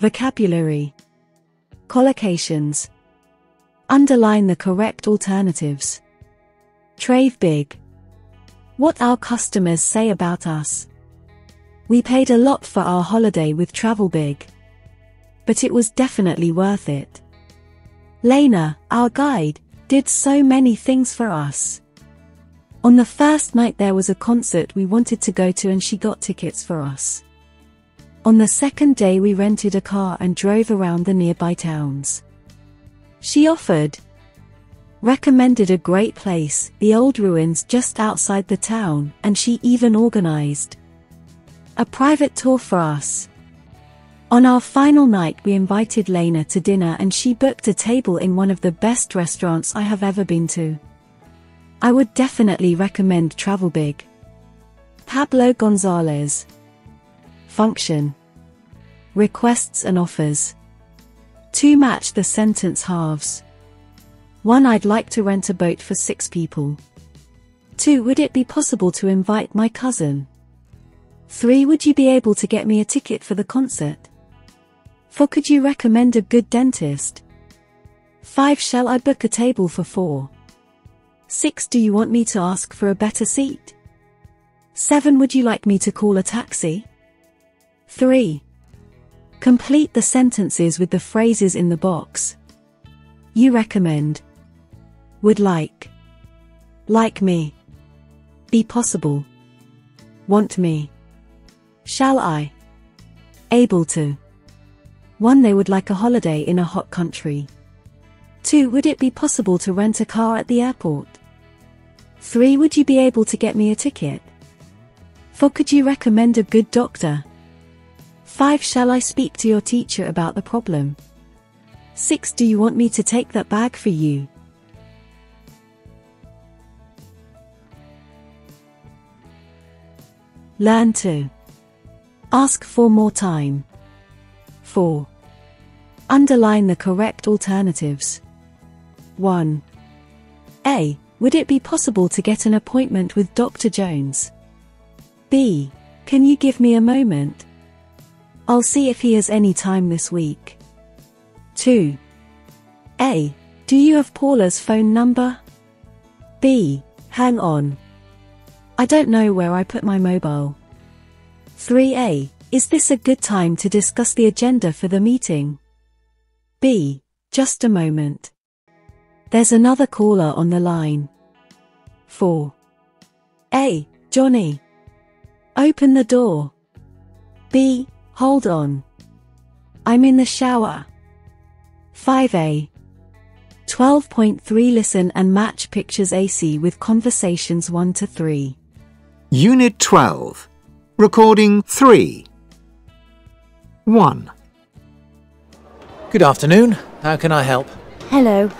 Vocabulary. Collocations. Underline the correct alternatives. Travel Big. What our customers say about us. We paid a lot for our holiday with Travel Big. But it was definitely worth it. Lena, our guide, did so many things for us. On the first night there was a concert we wanted to go to and she got tickets for us. On the second day we rented a car and drove around the nearby towns. She offered, recommended a great place, the old ruins just outside the town, and she even organized a private tour for us. On our final night we invited Lena to dinner and she booked a table in one of the best restaurants I have ever been to. I would definitely recommend Travel Big. Pablo Gonzalez Function Requests and offers. 2 match the sentence halves. 1 I'd like to rent a boat for 6 people. 2 Would it be possible to invite my cousin? 3 Would you be able to get me a ticket for the concert? 4 Could you recommend a good dentist? 5 Shall I book a table for 4 6 Do you want me to ask for a better seat? 7 Would you like me to call a taxi? 3. Complete the sentences with the phrases in the box. You recommend. Would like. Like me. Be possible. Want me. Shall I? Able to. 1. They would like a holiday in a hot country. 2. Would it be possible to rent a car at the airport? 3. Would you be able to get me a ticket? 4. Could you recommend a good doctor? 5. Shall I speak to your teacher about the problem? 6. Do you want me to take that bag for you? Learn to ask for more time. 4. Underline the correct alternatives. 1. A. Would it be possible to get an appointment with Dr. Jones? B. Can you give me a moment? I'll see if he has any time this week. 2. A. Do you have Paula's phone number? B. Hang on. I don't know where I put my mobile. 3a. Is this a good time to discuss the agenda for the meeting? B. Just a moment. There's another caller on the line. 4. A. Johnny. Open the door. B. Hold on. I'm in the shower. 5a. 12.3 Listen and match pictures AC with conversations 1 to 3. Unit 12. Recording 3. 1. Good afternoon. How can I help? Hello.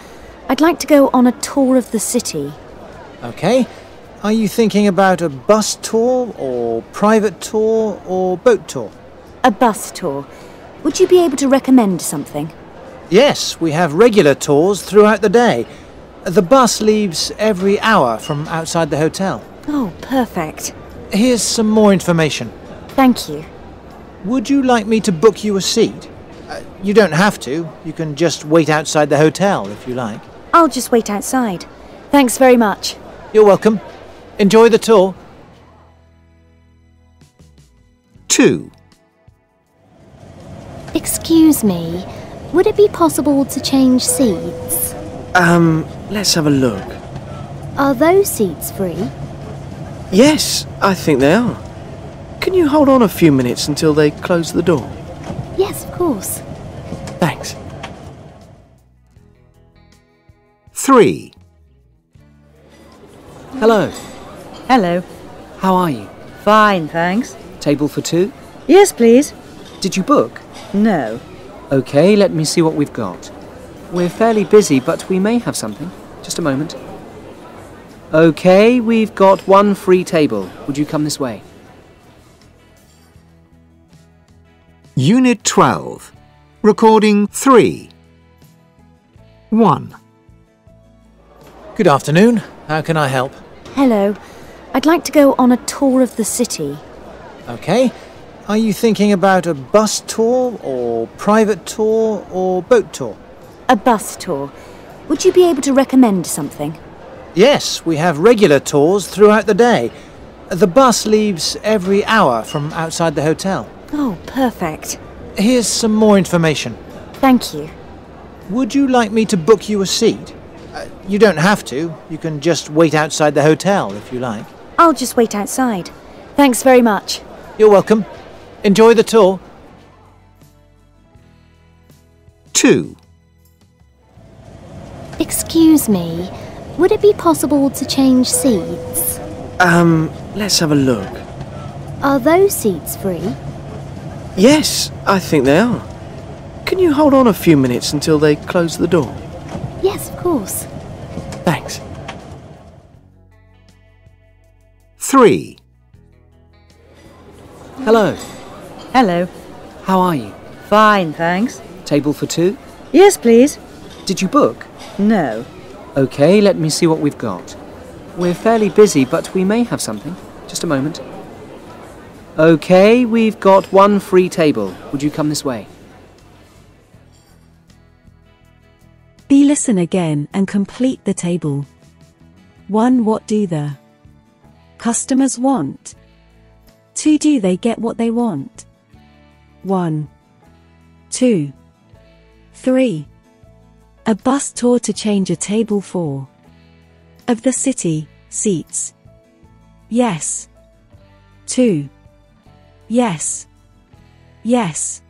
I'd like to go on a tour of the city. Okay. Are you thinking about a bus tour or private tour or boat tour? A bus tour. Would you be able to recommend something? Yes, we have regular tours throughout the day. The bus leaves every hour from outside the hotel. Oh, perfect. Here's some more information. Thank you. Would you like me to book you a seat? Uh, you don't have to. You can just wait outside the hotel if you like. I'll just wait outside. Thanks very much. You're welcome. Enjoy the tour. 2. Excuse me, would it be possible to change seats? Um, let's have a look. Are those seats free? Yes, I think they are. Can you hold on a few minutes until they close the door? Yes, of course. Thanks. 3. Hello, Hello. how are you? Fine, thanks. Table for two? Yes, please. Did you book? No. Okay, let me see what we've got. We're fairly busy, but we may have something. Just a moment. Okay, we've got one free table. Would you come this way? Unit 12. Recording 3. 1. Good afternoon. How can I help? Hello. I'd like to go on a tour of the city. Okay. Are you thinking about a bus tour, or private tour, or boat tour? A bus tour. Would you be able to recommend something? Yes, we have regular tours throughout the day. The bus leaves every hour from outside the hotel. Oh, perfect. Here's some more information. Thank you. Would you like me to book you a seat? Uh, you don't have to. You can just wait outside the hotel if you like. I'll just wait outside. Thanks very much. You're welcome. Enjoy the tour. 2. Excuse me, would it be possible to change seats? Um, let's have a look. Are those seats free? Yes, I think they are. Can you hold on a few minutes until they close the door? Yes, of course. Thanks. 3. Hello. Hello. How are you? Fine, thanks. Table for two? Yes, please. Did you book? No. Okay, let me see what we've got. We're fairly busy, but we may have something. Just a moment. Okay, we've got one free table. Would you come this way? B. Listen again and complete the table. 1. What do the customers want? 2. Do they get what they want? 1. 2. 3. A bus tour to change a table for. Of the city, seats. Yes. 2. Yes. Yes.